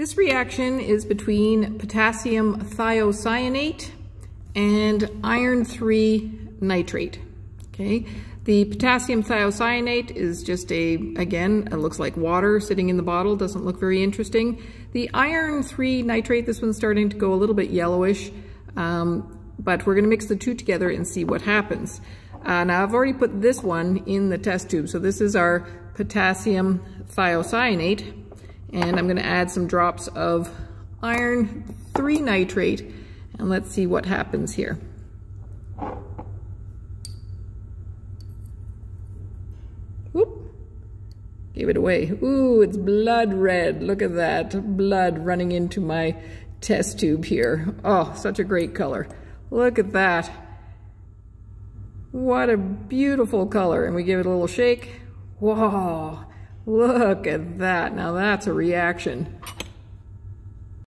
This reaction is between potassium thiocyanate and iron 3 nitrate. Okay, the potassium thiocyanate is just a, again, it looks like water sitting in the bottle, doesn't look very interesting. The iron 3 nitrate, this one's starting to go a little bit yellowish, um, but we're gonna mix the two together and see what happens. Uh, now I've already put this one in the test tube, so this is our potassium thiocyanate. And I'm gonna add some drops of iron 3 nitrate and let's see what happens here. Whoop, gave it away. Ooh, it's blood red. Look at that, blood running into my test tube here. Oh, such a great color. Look at that. What a beautiful color. And we give it a little shake. Whoa, Look at that. Now that's a reaction.